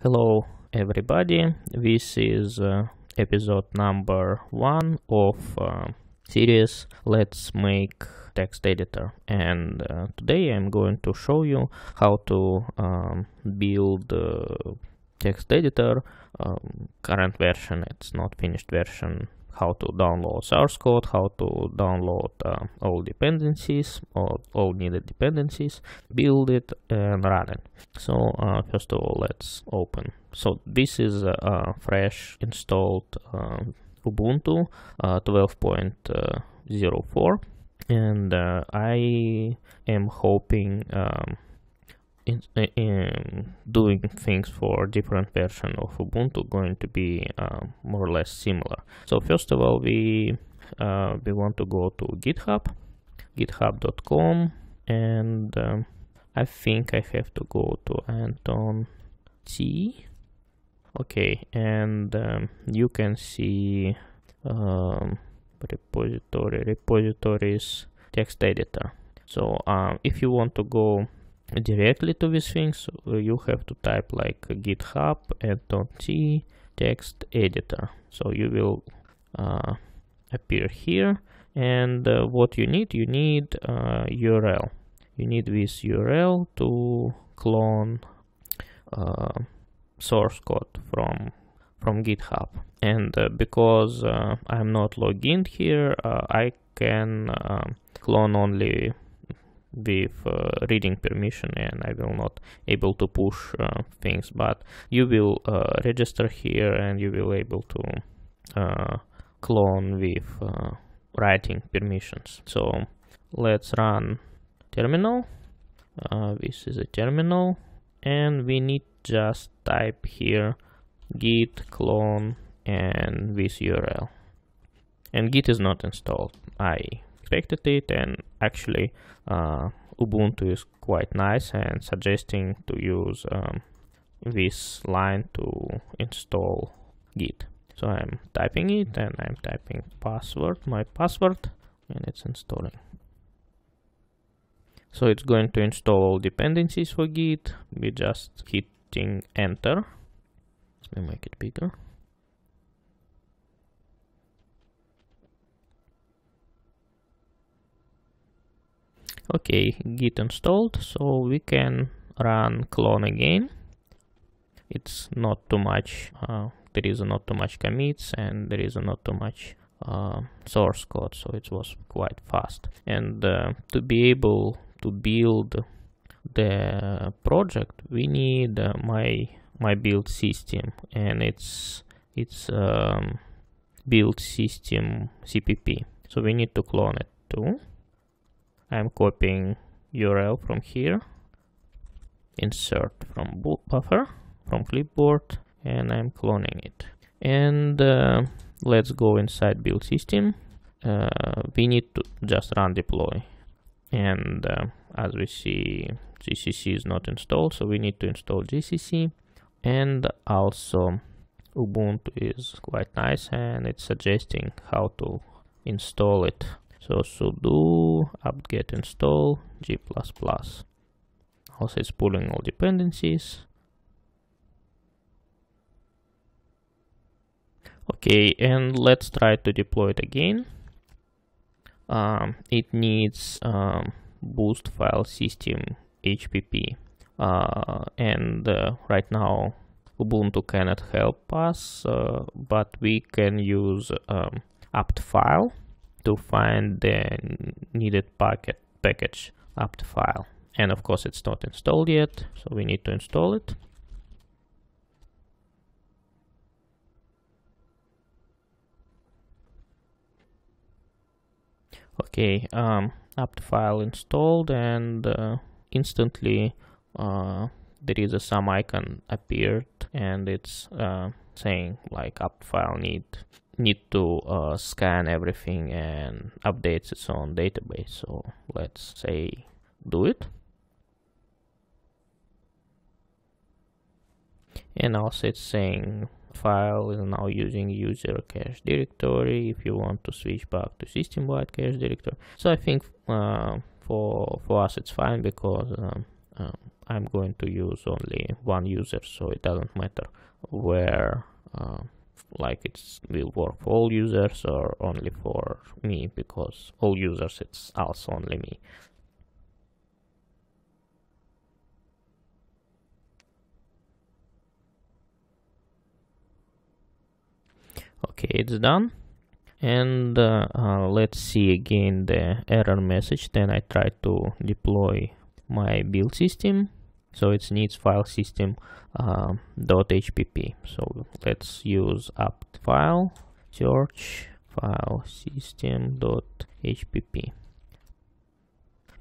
Hello everybody, this is uh, episode number one of uh, series Let's Make Text Editor. And uh, today I'm going to show you how to um, build text editor um, current version, it's not finished version how to download source code, how to download uh, all dependencies, or all needed dependencies, build it and run it. So uh, first of all, let's open. So this is a fresh installed uh, Ubuntu uh, 12.04 and uh, I am hoping um, in, in doing things for different version of Ubuntu going to be uh, more or less similar. So first of all, we uh, we want to go to GitHub, github.com, and um, I think I have to go to Anton T. Okay, and um, you can see um, repository repositories text editor. So um, if you want to go directly to these things, you have to type like github t text editor. So you will uh, appear here and uh, what you need, you need uh, URL. You need this URL to clone uh, source code from from GitHub. And uh, because uh, I'm not logged in here, I can clone only with uh, reading permission and I will not able to push uh, things. But you will uh, register here and you will able to uh, clone with uh, writing permissions. So let's run terminal. Uh, this is a terminal. And we need just type here git clone and this URL and git is not installed I expected it and actually uh, Ubuntu is quite nice and suggesting to use um, this line to install git. So I'm typing it and I'm typing password my password and it's installing. So it's going to install dependencies for git. We just hitting enter. Let me make it bigger okay git installed so we can run clone again. It's not too much uh, there is not too much commits and there is not too much uh, source code so it was quite fast. And uh, to be able to build the project we need uh, my my build system. And it's it's um, build system cpp so we need to clone it too I'm copying URL from here, insert from buffer, from clipboard, and I'm cloning it. And uh, let's go inside build system. Uh, we need to just run deploy. And uh, as we see, GCC is not installed, so we need to install GCC. And also Ubuntu is quite nice and it's suggesting how to install it so sudo apt-get install g++. Also it's pulling all dependencies. Okay, and let's try to deploy it again. Um, it needs um, boost file system HPP. Uh, and uh, right now Ubuntu cannot help us, uh, but we can use um, apt file to find the needed packet package apt file. And of course it's not installed yet so we need to install it. Okay um, apt file installed and uh, instantly uh, there is a some icon appeared and it's uh, saying like apt file need need to uh, scan everything and updates its own database. So let's say do it. And also it's saying file is now using user cache directory if you want to switch back to system-wide cache directory. So I think uh, for for us it's fine because um, um, I'm going to use only one user so it doesn't matter where uh, like it will work for all users or only for me because all users it's also only me. Okay it's done. And uh, uh, let's see again the error message. Then I try to deploy my build system so it needs file system uh, .hpp so let's use apt file search file system dot .hpp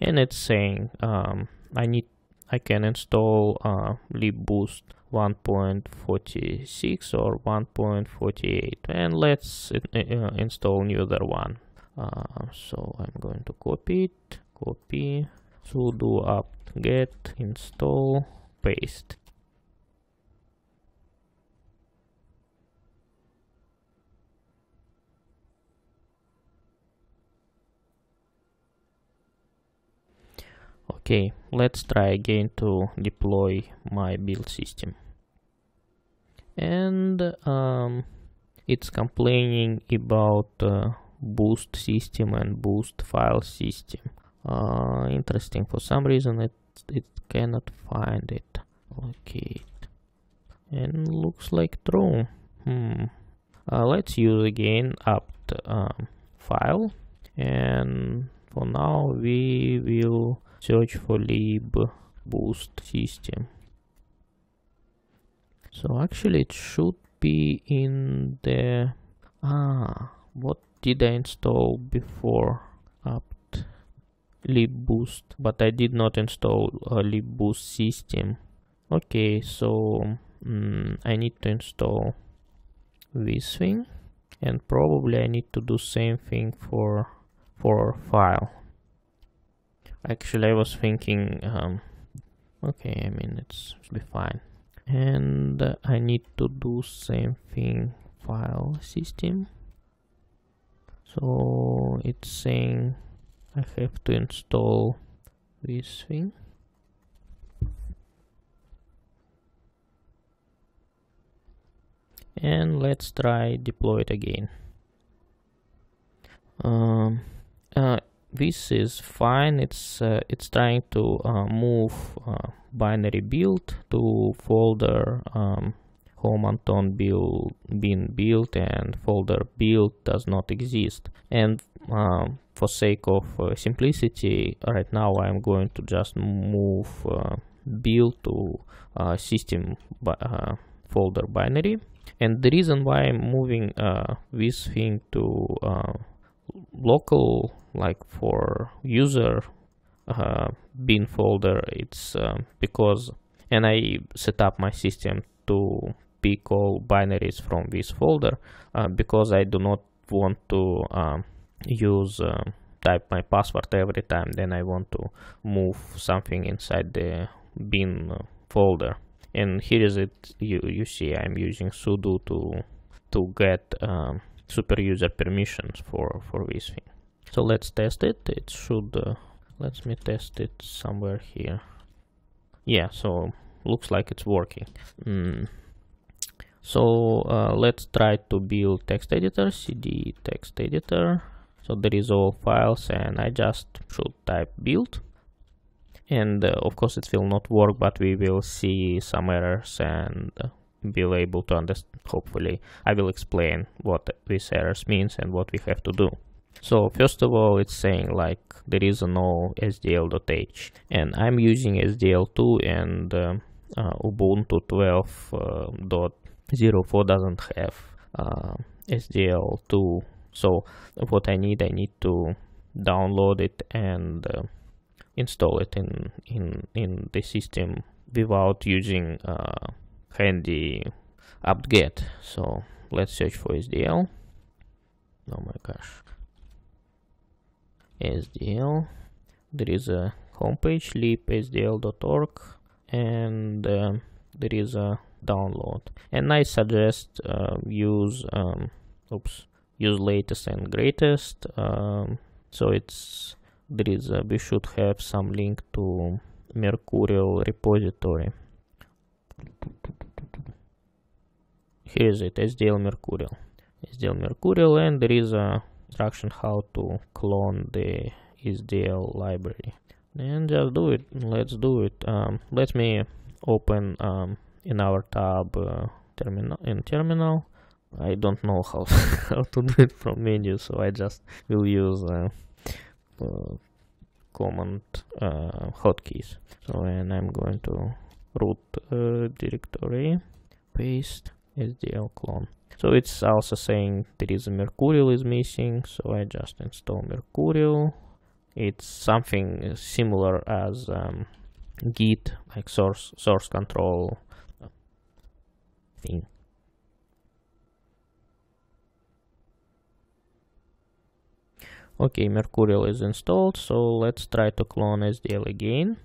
and it's saying um, I need I can install uh, libboost 1.46 or 1.48 and let's uh, uh, install neither one. Uh, so I'm going to copy it copy sudo apt get install paste. Okay let's try again to deploy my build system. And um, it's complaining about uh, boost system and boost file system uh, interesting for some reason it it cannot find it. Okay and looks like true. Hmm. Uh, let's use again apt um, file. And for now we will search for lib boost system. So actually it should be in the ah what did I install before? Apt libboost but I did not install a libboost system. Okay so mm, I need to install this thing and probably I need to do same thing for for file. Actually I was thinking um, okay I mean it's be fine. And I need to do same thing file system. So it's saying I have to install this thing. And let's try deploy it again. Um, uh, this is fine. It's uh, it's trying to uh, move uh, binary build to folder um, home anton build bin build and folder build does not exist. And um, for sake of uh, simplicity right now I'm going to just move uh, build to uh, system folder binary. And the reason why I'm moving this thing to local like for user uh, bin folder it's uh, because and I set up my system to pick all binaries from this folder uh, because I do not want to um, use uh, type my password every time then I want to move something inside the bin uh, folder. And here is it you, you see I'm using sudo to to get um, super user permissions for for this thing. So let's test it. It should uh, let me test it somewhere here. Yeah so looks like it's working. Mm so uh, let's try to build text editor cd text editor. So there is all files and i just should type build. And uh, of course it will not work but we will see some errors and uh, be able to understand hopefully i will explain what these errors means and what we have to do. So first of all it's saying like there is no sdl.h and i'm using sdl2 and uh, uh ubuntu 12.1 uh, 4 doesn't have uh, SDL2 so what I need I need to download it and uh, install it in in in the system without using uh, handy apt-get so let's search for SDL oh my gosh. SDL there is a homepage libsdl.org and uh, there is a download. And I suggest uh, use um, oops use latest and greatest. Um, so it's there is a, we should have some link to Mercurial repository. Here is it, SDL Mercurial. SDL Mercurial and there is a instruction how to clone the SDL library. And just do it, let's do it. Um, let me open um, in our tab uh, terminal in terminal. I don't know how, how to do it from menu, so I just will use uh, uh, command uh, hotkeys. So and I'm going to root uh, directory, paste SDL clone. So it's also saying there is a Mercurial is missing, so I just install Mercurial. It's something similar as um, Git, like source source control thing. Okay, Mercurial is installed, so let's try to clone SDL again.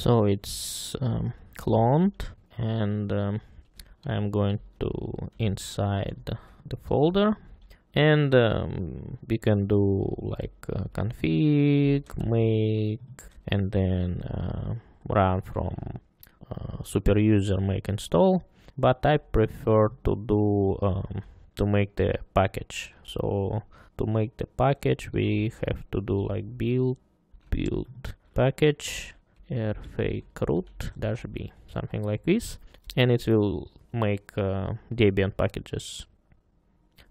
So it's um, cloned and um, I'm going to inside the folder and um, we can do like uh, config make and then uh, run from uh, super user make install. But I prefer to do um, to make the package. So to make the package we have to do like build build package air fake root dash b something like this. And it will make uh, Debian packages.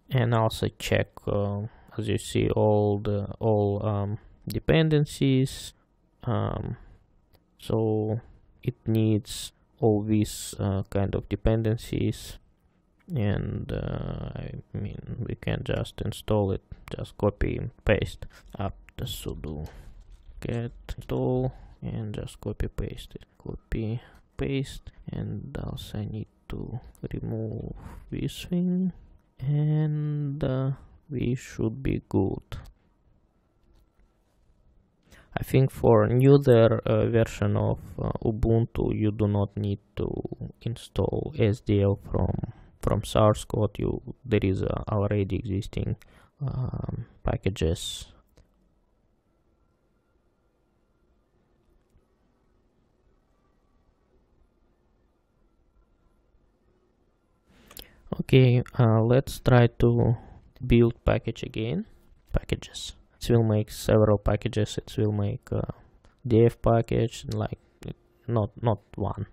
And also check uh, as you see all the all um, dependencies. Um, so it needs all these uh, kind of dependencies. And uh, I mean we can just install it. Just copy and paste. Up the sudo. Get install and just copy paste it. Copy paste and also I need to remove this thing and uh, we should be good. I think for newer uh, version of uh, Ubuntu you do not need to install SDL from from source code. You there is uh, already existing um, packages okay uh, let's try to build package again. Packages. It will make several packages. It will make df package like not not one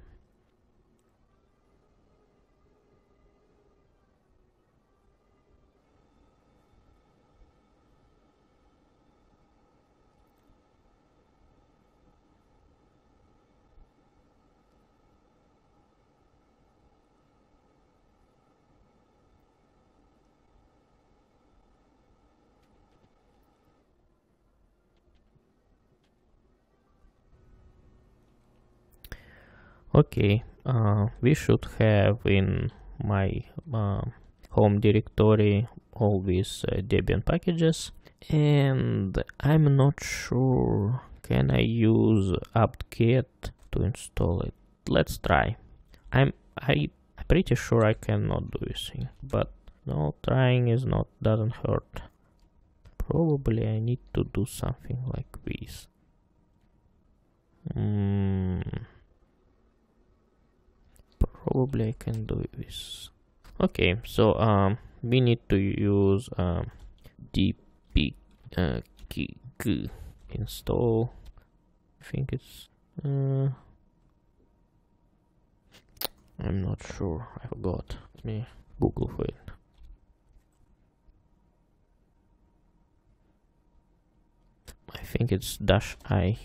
okay uh, we should have in my uh, home directory all these uh, Debian packages. And I'm not sure can I use apt-get to install it? Let's try. I'm I pretty sure I cannot do this thing but no trying is not doesn't hurt. Probably I need to do something like this. Mm probably I can do this. Okay so um we need to use um dp uh, install. I think it's uh, I'm not sure. I forgot. Let me google for it. I think it's dash i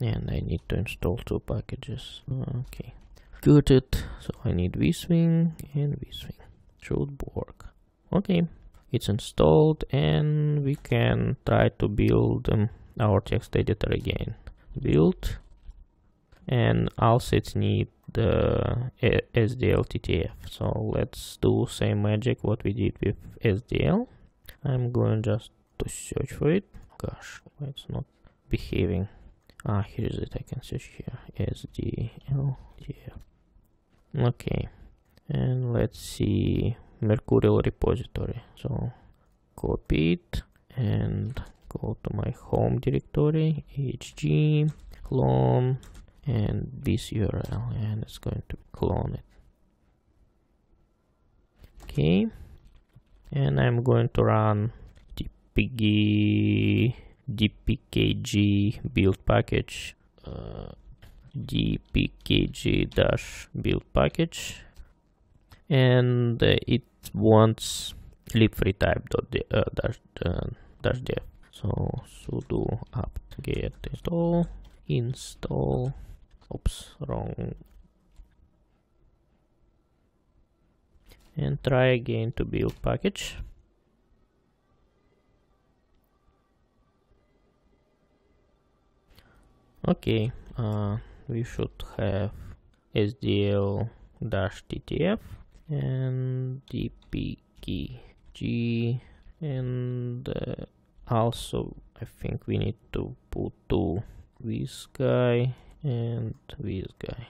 and I need to install two packages okay got it so I need vSwing and vSwing should work okay it's installed and we can try to build um, our text editor again build and also it need the SDL TTF. So let's do same magic what we did with SDL. I'm going just to search for it. Gosh, it's not behaving. Ah, here is it. I can search here. TTF. Okay, and let's see Mercurial repository. So copy it and go to my home directory, hg, clone, and this URL, and it's going to clone it. Okay, and I'm going to run dpg dpkg build package uh, dpkg dash build package and uh, it wants libfree type dot uh, dash uh, dash dev. So sudo apt get install install oops wrong. And try again to build package okay uh, we should have sdl dash ttf and dpkg and uh, also I think we need to put to this guy and this guy.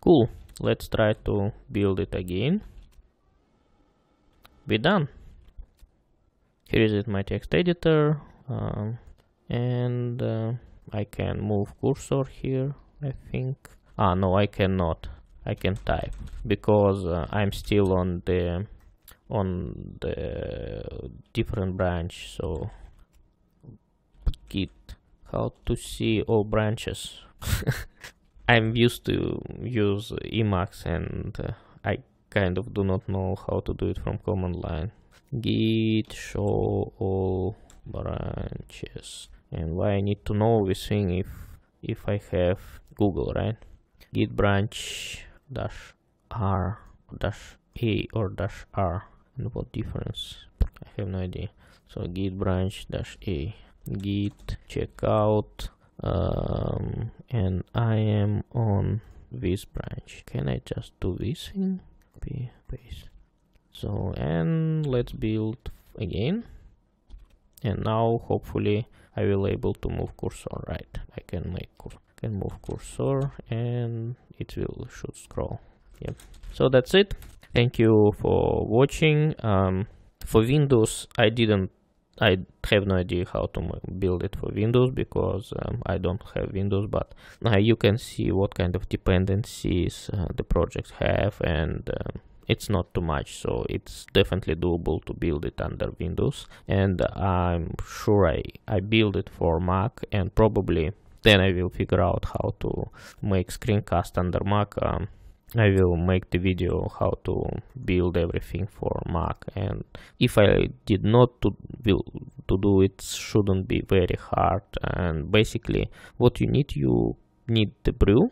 Cool let's try to build it again. We done. Here is it my text editor um, and uh, I can move cursor here I think. Ah no I cannot. I can type. Because uh, I'm still on the on the different branch so git. How to see all branches? I'm used to use Emacs and uh, I kind of do not know how to do it from command line. Git show all branches and why I need to know this thing if if I have Google right? Git branch dash r dash a or dash r. And what difference? I have no idea. So git branch dash a. Git checkout um, and i am on this branch. Can i just do this thing? Copy paste. So and let's build again. And now hopefully i will able to move cursor? Right. I can make can move cursor and it will should scroll. Yeah so that's it. Thank you for watching. Um, for windows i didn't i have no idea how to build it for windows because um, i don't have windows but uh, you can see what kind of dependencies uh, the projects have and uh, it's not too much so it's definitely doable to build it under windows. And i'm sure i i build it for mac and probably then I will figure out how to make screencast under Mac. Um, I will make the video how to build everything for Mac. And if I did not to, will, to do it shouldn't be very hard. And basically what you need you need the brew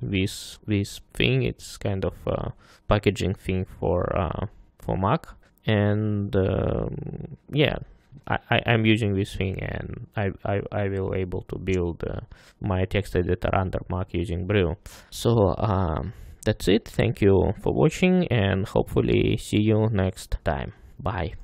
this this thing it's kind of a packaging thing for uh, for Mac and um, yeah I, I'm using this thing and I, I, I will able to build uh, my text editor under Mac using Brew. So um, that's it. Thank you for watching and hopefully see you next time. Bye.